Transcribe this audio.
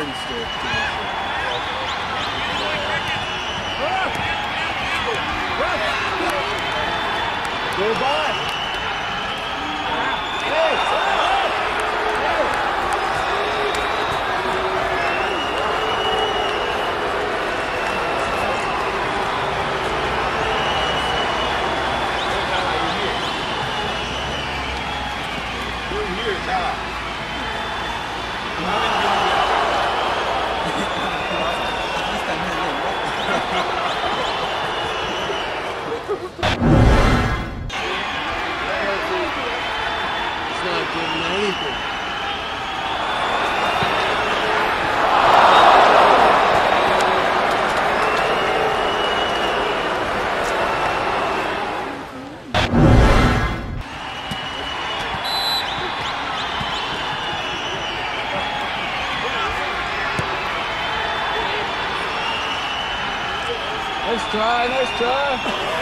pretty stiff. Goodbye. here now. Anything. Nice try, nice try.